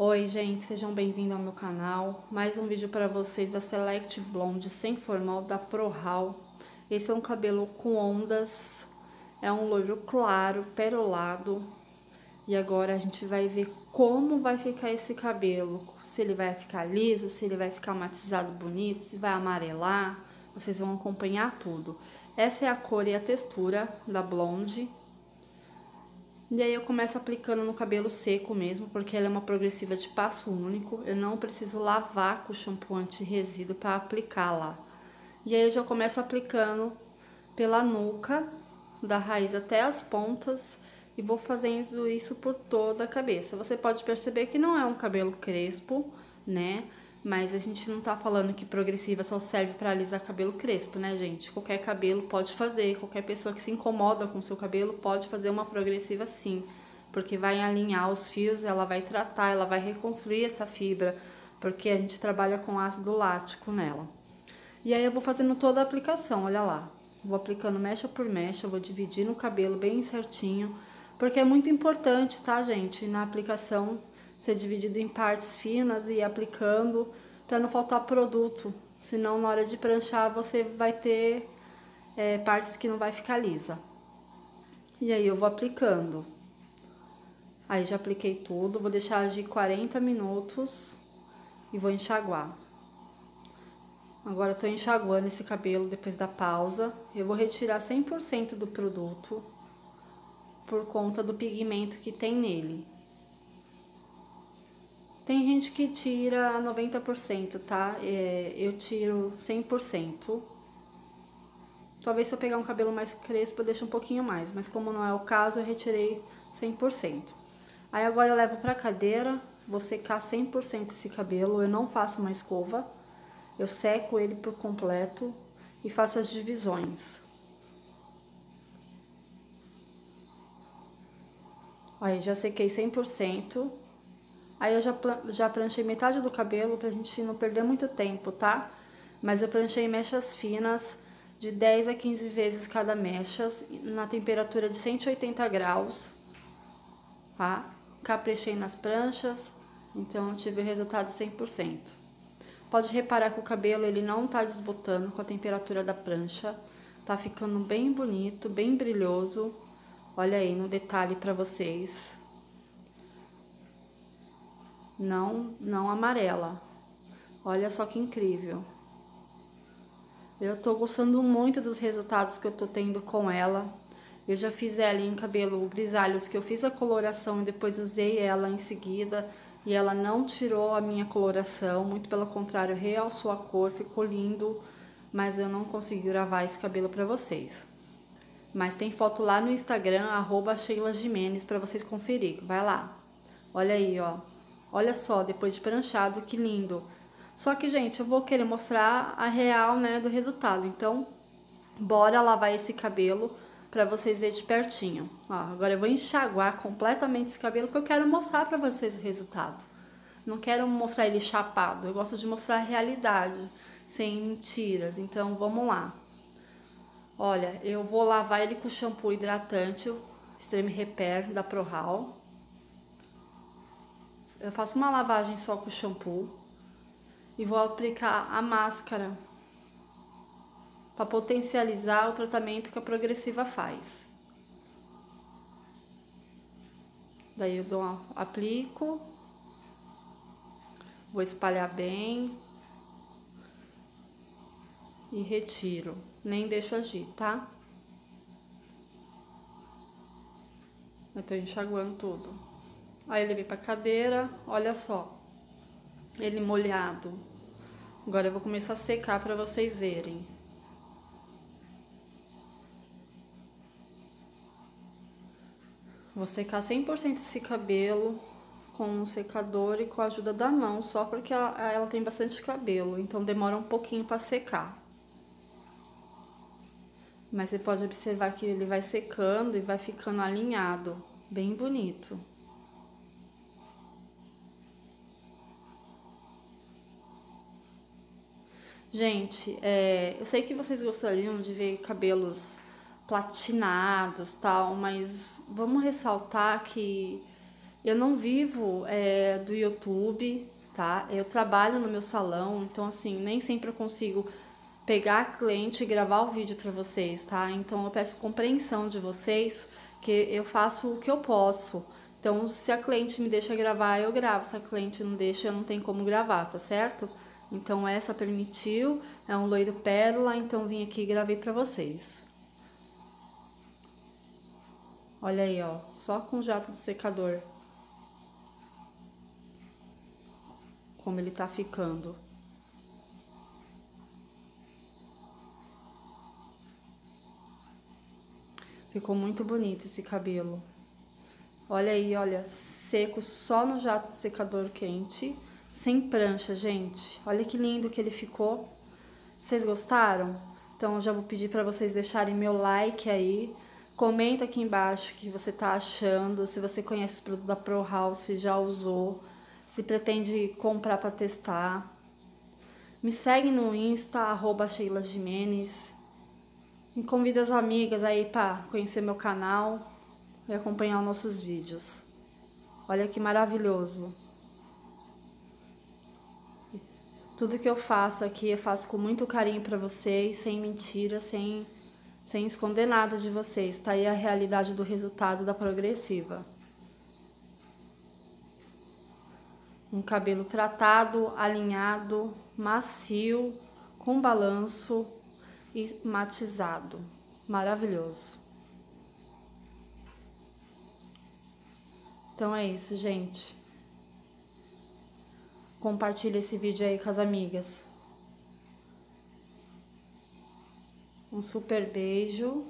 Oi gente, sejam bem-vindos ao meu canal. Mais um vídeo para vocês da Select Blonde sem formal da ProHal. Esse é um cabelo com ondas, é um loiro claro, perolado. E agora a gente vai ver como vai ficar esse cabelo. Se ele vai ficar liso, se ele vai ficar matizado bonito, se vai amarelar. Vocês vão acompanhar tudo. Essa é a cor e a textura da Blonde. E aí eu começo aplicando no cabelo seco mesmo, porque ela é uma progressiva de passo único. Eu não preciso lavar com shampoo anti-resíduo para aplicar lá. E aí eu já começo aplicando pela nuca, da raiz até as pontas, e vou fazendo isso por toda a cabeça. Você pode perceber que não é um cabelo crespo, né? Mas a gente não tá falando que progressiva só serve para alisar cabelo crespo, né, gente? Qualquer cabelo pode fazer, qualquer pessoa que se incomoda com seu cabelo pode fazer uma progressiva sim, porque vai alinhar os fios, ela vai tratar, ela vai reconstruir essa fibra, porque a gente trabalha com ácido lático nela. E aí eu vou fazendo toda a aplicação, olha lá. Vou aplicando mecha por mecha, vou dividir no cabelo bem certinho, porque é muito importante, tá, gente, na aplicação ser dividido em partes finas e ir aplicando para não faltar produto, senão na hora de pranchar você vai ter é, partes que não vai ficar lisa. E aí eu vou aplicando. Aí já apliquei tudo, vou deixar agir 40 minutos e vou enxaguar. Agora eu tô enxaguando esse cabelo depois da pausa. Eu vou retirar 100% do produto por conta do pigmento que tem nele. Tem gente que tira 90%, tá? É, eu tiro 100%. Talvez se eu pegar um cabelo mais crespo eu deixe um pouquinho mais, mas como não é o caso, eu retirei 100%. Aí agora eu levo pra cadeira, vou secar 100% esse cabelo, eu não faço uma escova. Eu seco ele por completo e faço as divisões. Aí já sequei 100%. Aí eu já, já pranchei metade do cabelo pra gente não perder muito tempo, tá? Mas eu pranchei mechas finas de 10 a 15 vezes cada mecha, na temperatura de 180 graus, tá? Caprichei nas pranchas, então eu tive o resultado 100%. Pode reparar que o cabelo ele não tá desbotando com a temperatura da prancha, tá ficando bem bonito, bem brilhoso. Olha aí no detalhe pra vocês não, não amarela. Olha só que incrível. Eu tô gostando muito dos resultados que eu tô tendo com ela. Eu já fiz ela em cabelo grisalhos, que eu fiz a coloração e depois usei ela em seguida. E ela não tirou a minha coloração, muito pelo contrário, realçou a cor, ficou lindo. Mas eu não consegui gravar esse cabelo pra vocês. Mas tem foto lá no Instagram, arroba Sheila Jimenez, pra vocês conferir. Vai lá. Olha aí, ó. Olha só, depois de pranchado, que lindo. Só que, gente, eu vou querer mostrar a real, né, do resultado. Então, bora lavar esse cabelo pra vocês verem de pertinho. Ó, agora eu vou enxaguar completamente esse cabelo, porque eu quero mostrar pra vocês o resultado. Não quero mostrar ele chapado, eu gosto de mostrar a realidade, sem mentiras. Então, vamos lá. Olha, eu vou lavar ele com shampoo hidratante, Extreme Repair da ProHal. Eu faço uma lavagem só com shampoo e vou aplicar a máscara para potencializar o tratamento que a progressiva faz. Daí eu dou, aplico, vou espalhar bem e retiro. Nem deixo agir, tá? Eu tô enxaguando tudo. Aí eu levei pra cadeira, olha só. Ele molhado. Agora eu vou começar a secar pra vocês verem. Vou secar 100% esse cabelo com um secador e com a ajuda da mão, só porque ela, ela tem bastante cabelo, então demora um pouquinho pra secar. Mas você pode observar que ele vai secando e vai ficando alinhado, bem bonito. Gente, é, eu sei que vocês gostariam de ver cabelos platinados tal, mas vamos ressaltar que Eu não vivo é, do YouTube, tá? Eu trabalho no meu salão, então assim, nem sempre eu consigo pegar cliente e gravar o vídeo para vocês, tá? Então eu peço compreensão de vocês que eu faço o que eu posso. Então, se a cliente me deixa gravar, eu gravo. Se a cliente não deixa, eu não tenho como gravar, tá certo? Então, essa permitiu, é um loiro pérola, então vim aqui e gravei pra vocês. Olha aí, ó, só com jato de secador. Como ele tá ficando. Ficou muito bonito esse cabelo. Olha aí, olha, seco só no jato de secador quente, sem prancha, gente. Olha que lindo que ele ficou. Vocês gostaram? Então eu já vou pedir para vocês deixarem meu like aí. Comenta aqui embaixo o que você tá achando, se você conhece o produto da Pro House, já usou, se pretende comprar para testar. Me segue no Insta, arroba Sheila Jimenez. E convida as amigas aí para conhecer meu canal e acompanhar os nossos vídeos. Olha que maravilhoso. Tudo que eu faço aqui eu faço com muito carinho para vocês, sem mentira, sem, sem esconder nada de vocês. Tá aí a realidade do resultado da progressiva. Um cabelo tratado, alinhado, macio, com balanço e matizado. Maravilhoso. Então é isso, gente. Compartilhe esse vídeo aí com as amigas. Um super beijo.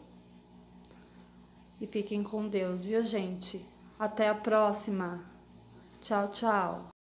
E fiquem com Deus, viu, gente? Até a próxima. Tchau, tchau.